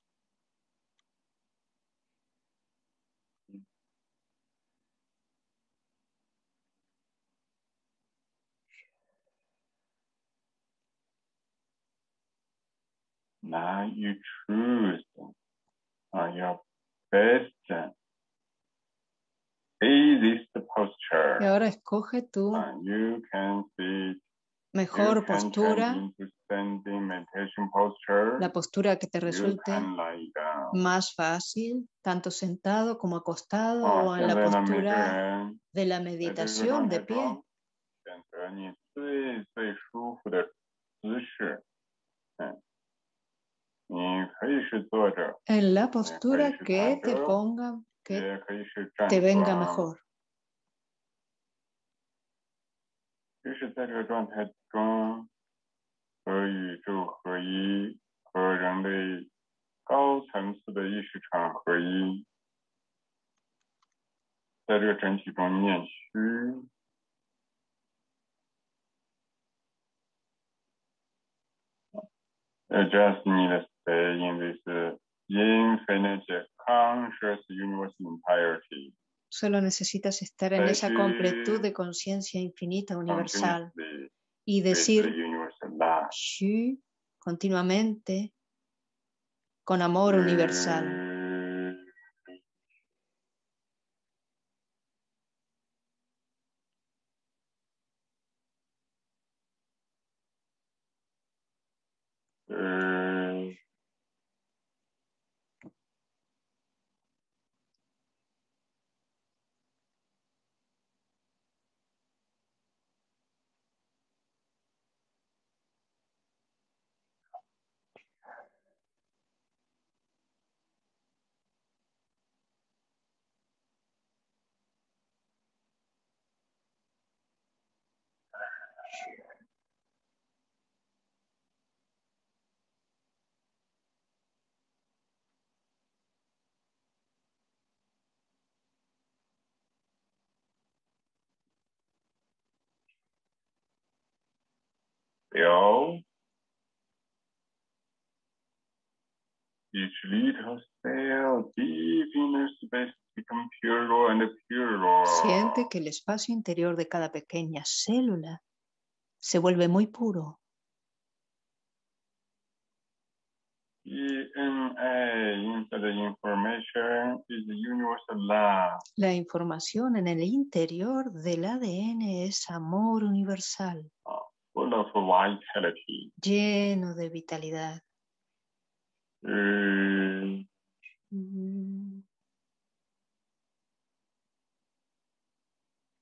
now you choose your best, easiest posture.
Ahora escoge tu
you can sit,
mejor postura, la postura que te resulte más fácil, tanto sentado como acostado o en la postura de la meditación de pie. En la
可以
postura
是
que
躺
te
着，
ponga, que
也可以是站
te venga
桩。
mejor.
就是在这个状态中，和宇宙合一，和人类高层次的 in this infinite conscious universe entirety.
Solo necesitas estar en esa completud de conciencia infinita universal y decir continuamente con amor universal.
Feel each little cell deep inner space become purer and purer.
Siente que el espacio interior de cada pequeña célula se vuelve muy puro. La información en el interior del ADN es amor universal,
full of vitality.
lleno de vitalidad.
嗯
，Mm.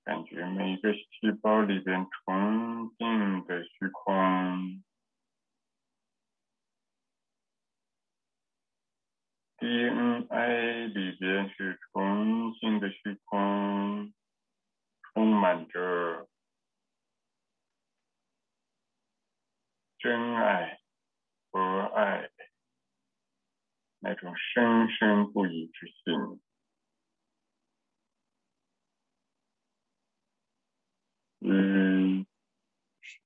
感觉每个细胞里边纯净的虚空，DNA 里边是重新的虚空，充满着真爱、和爱那种生生不已之心。嗯，
是，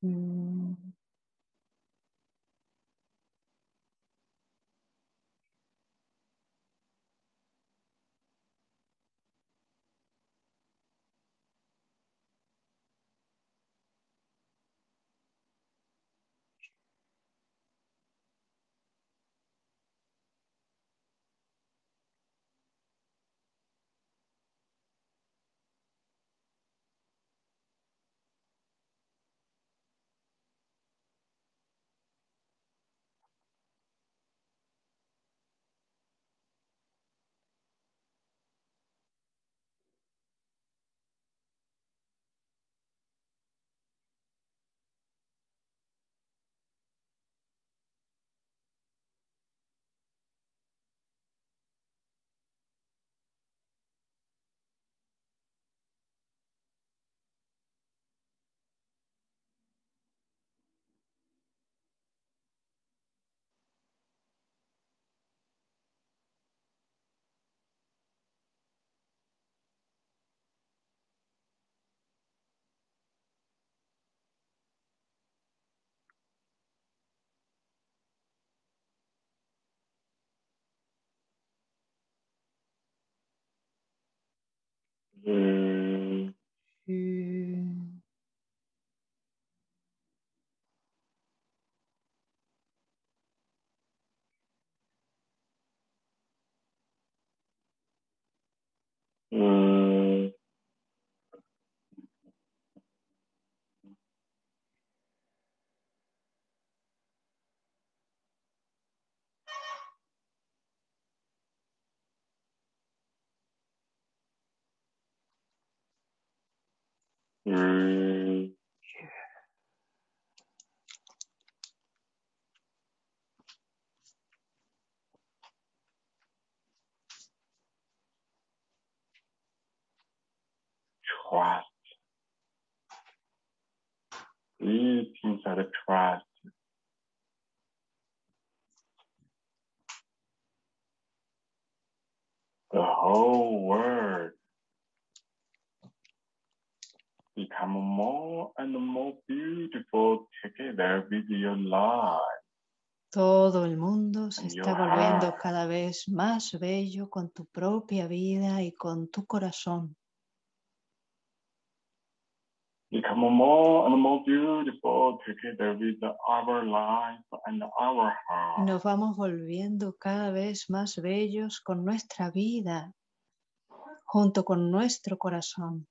嗯，trust. Deep inside the trust. The whole world become more and more beautiful together with your life.
Todo el mundo se está volviendo
heart.
cada vez más bello con tu propia vida y con tu corazón.
Become more and more beautiful together with our life and our
Y
heart.
nos vamos volviendo cada vez más bellos con nuestra vida, junto con nuestro corazón.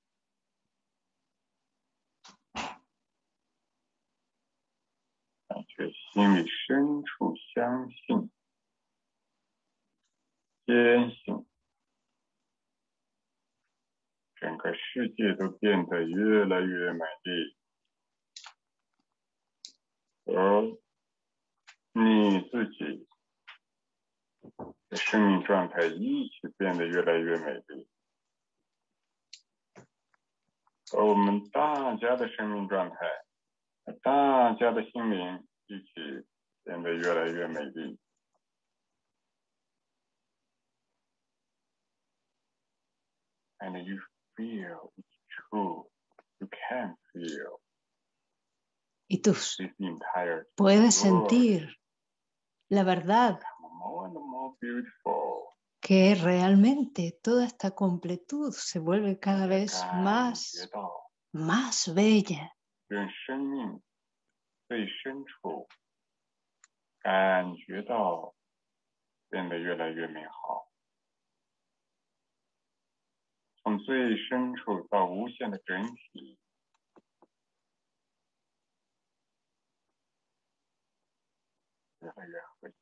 心里深处相信、坚信，整个世界都变得越来越美丽，而你自己的生命状态一起变得越来越美丽，而我们大家的生命状态。大家的心灵 you feel it's true. You can feel.
Y tú puedes sentir la verdad que realmente toda esta completud se vuelve cada vez más, más bella
最深处感觉到变得越来越美好，从最深处到无限的整体，越来越和谐。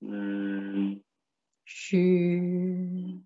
嗯，
虚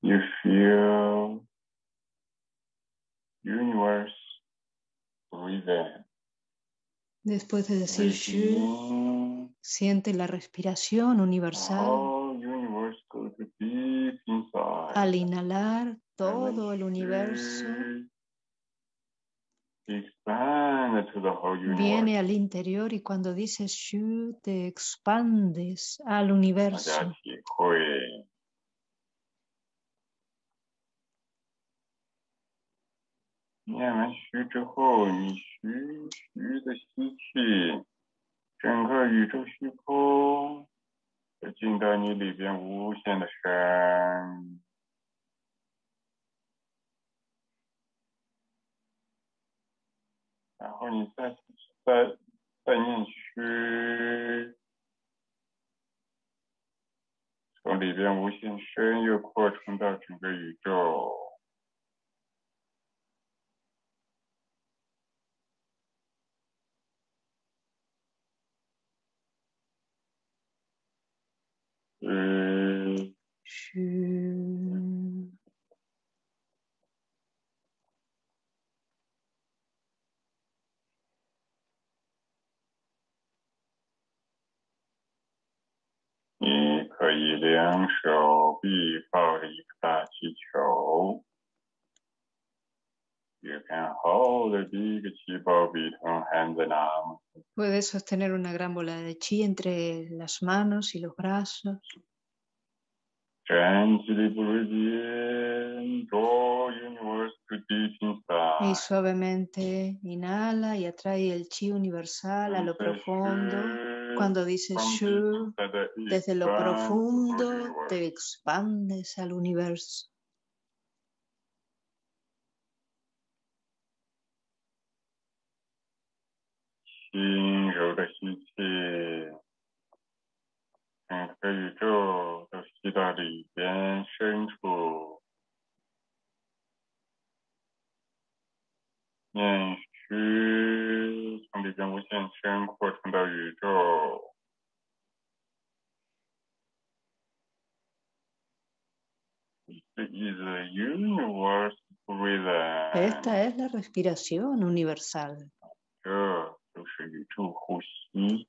You feel universe breathing.
Después de decir siente la respiración universal. Al inhalar, todo el universo
shu expand to the whole universe.
Viene al interior y cuando dices Shu, te expandes al universo.
然后你再再再念虚，从里边无限深又扩充到整个宇宙。嗯
，Shu. Puedes sostener una gran bola de chi entre las manos y los brazos. Y suavemente inhala y atrae el chi universal a lo profundo. Cuando dices shu, desde lo profundo te expandes al universo.
轻柔的吸气，整个宇宙都吸到里边深处。念虚，从里边无限深扩充到宇宙。This is the universe breathing.
Esta es la respiración universal.
这 就是宇宙呼吸。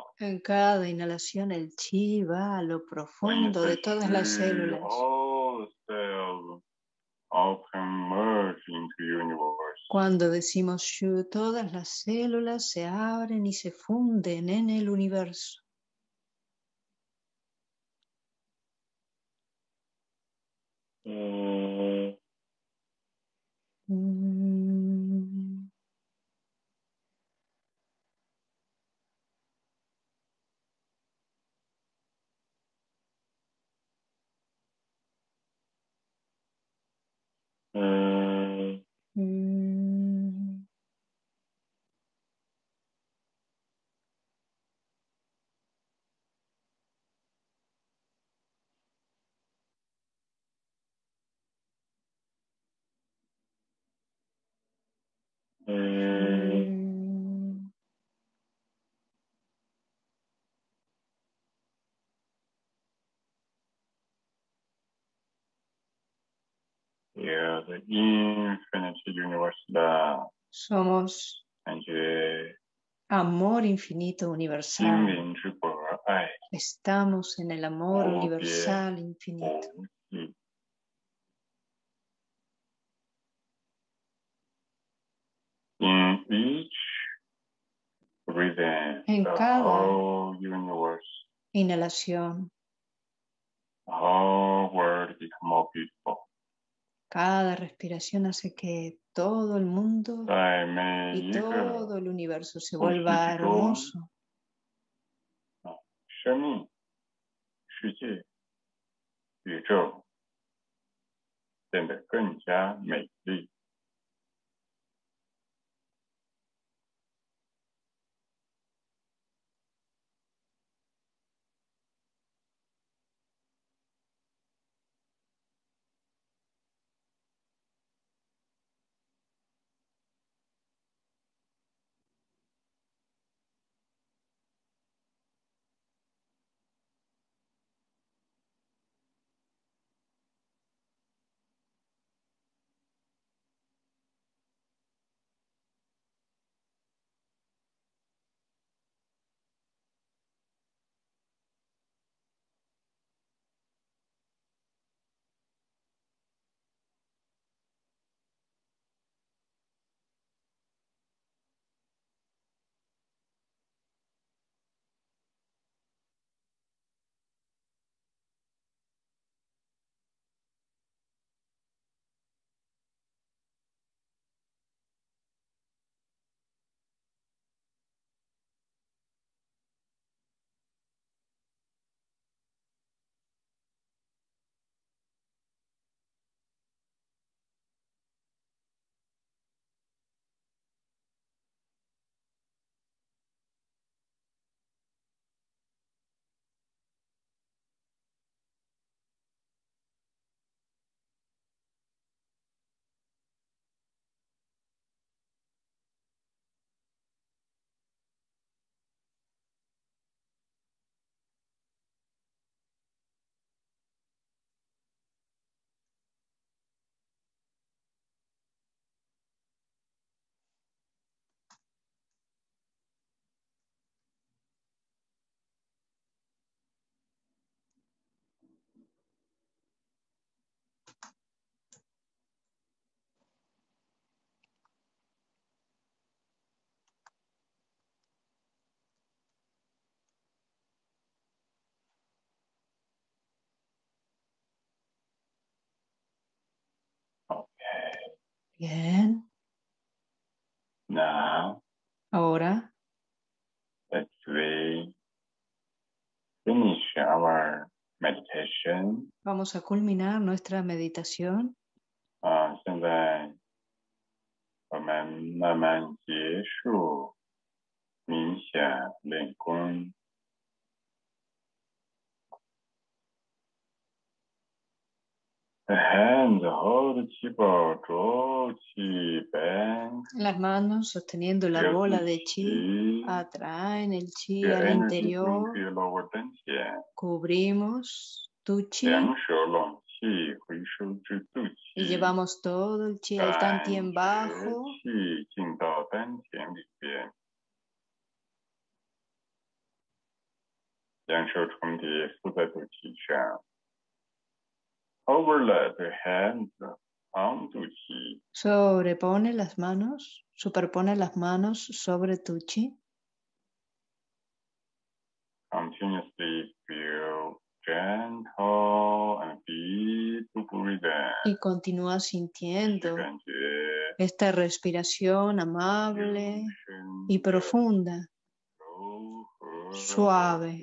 En cada inhalación el chi va a lo profundo de todas las células.
Universe.
Cuando decimos Shu, todas las células se abren y se funden en el universo.
Mm.
Mm.
Mm.
mm.
başladı. Infinity Universe'da.
Somos. Amor infinito universal. Estamos en el amor universal infinito.
In each rhythm,
en cada
whole universe,
inhalación,
whole world is more beautiful.
Cada respiración hace que todo el mundo y todo el universo se vuelva hermoso. Bien.
Now
Ahora
let's we finish our meditation.
vamos a culminar nuestra meditación.
啊，现在我们慢慢结束冥想练功。
Las manos sosteniendo la bola de chi atraen el chi al interior. Cubrimos tu chi. Y llevamos todo el chi al tantien bajo.
Hands onto chi.
Sobrepone las manos, superpone las manos sobre tu chi.
Continuously feel gentle and deep breathing.
Y continúa sintiendo esta respiración amable y profunda, suave.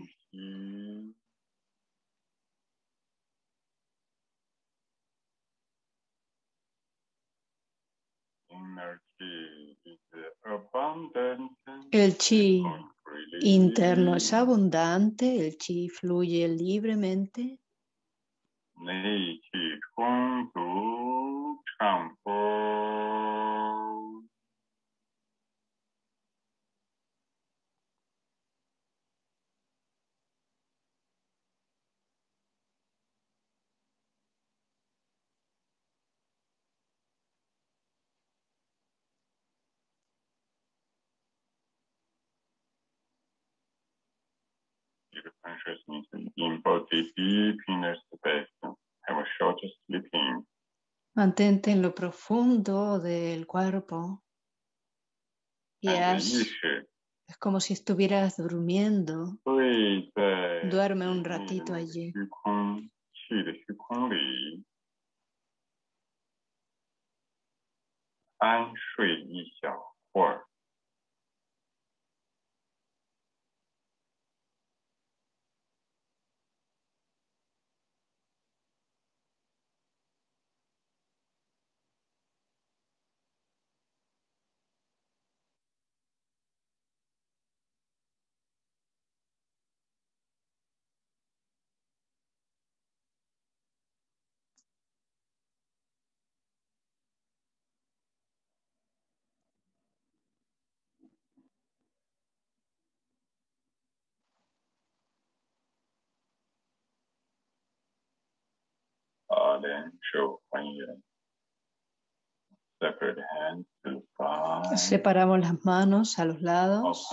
El chi interno es abundante, el chi fluye libremente. Mantente en lo profundo del cuerpo. Y haz, es como si estuvieras durmiendo. Duerme un ratito allí. Separamos las manos a los lados.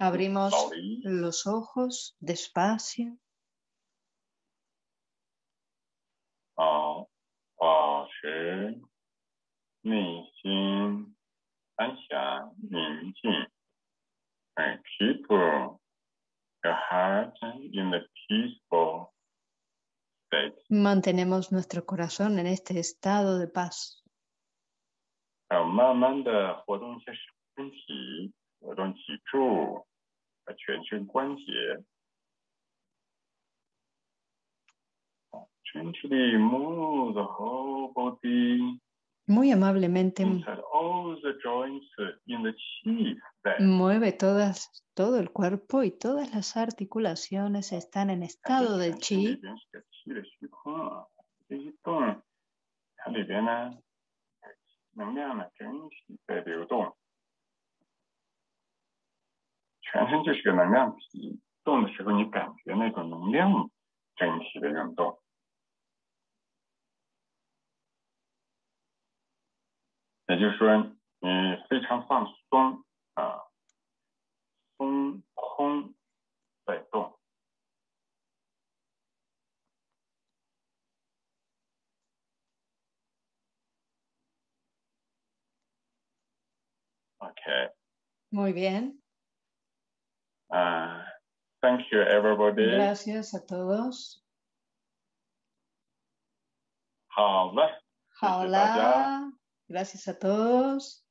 Abrimos los ojos despacio.
Your heart in the peaceful
Mantenemos nuestro corazón en este estado de paz.
Gently move the whole body
muy amablemente mueve todas, todo el cuerpo y todas las articulaciones están en estado de chi.
也就是说，你非常放松啊，松空在动。Okay.
Muy bien.
Uh, thank you, everybody.
Gracias a todos.
好了，谢谢大家。
Hola. Gracias a todos.